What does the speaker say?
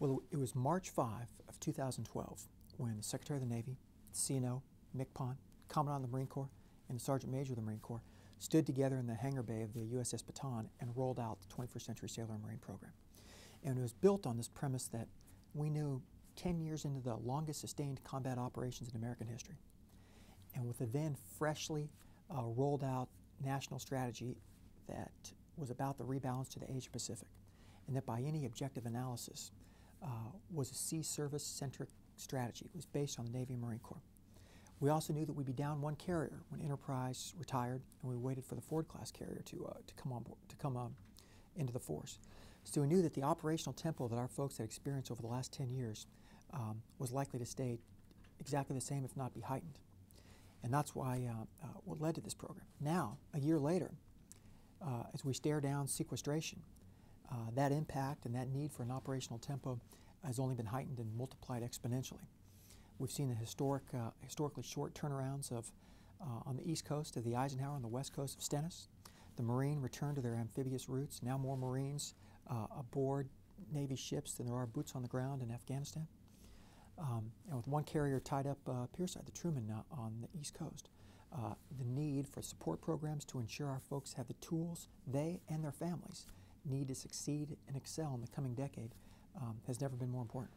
Well, it was March 5 of 2012 when the Secretary of the Navy, CNO, MCPON, Commandant of the Marine Corps, and the Sergeant Major of the Marine Corps stood together in the hangar bay of the USS Bataan and rolled out the 21st Century Sailor and Marine Program. And it was built on this premise that we knew 10 years into the longest sustained combat operations in American history, and with the then freshly uh, rolled out national strategy that was about the rebalance to the Asia Pacific, and that by any objective analysis uh, was a sea service centric strategy. It was based on the Navy and Marine Corps. We also knew that we'd be down one carrier when Enterprise retired, and we waited for the Ford class carrier to, uh, to come on board, to come um, into the force. So we knew that the operational tempo that our folks had experienced over the last 10 years um, was likely to stay exactly the same, if not be heightened. And that's why uh, uh, what led to this program. Now, a year later, uh, as we stare down sequestration, uh, that impact and that need for an operational tempo has only been heightened and multiplied exponentially. We've seen the historic, uh, historically short turnarounds of uh, on the east coast of the Eisenhower, on the west coast of Stennis. The Marine returned to their amphibious roots. Now more Marines aboard Navy ships than there are boots on the ground in Afghanistan. Um, and with one carrier tied up uh, pierside, the Truman, uh, on the East Coast, uh, the need for support programs to ensure our folks have the tools they and their families need to succeed and excel in the coming decade um, has never been more important.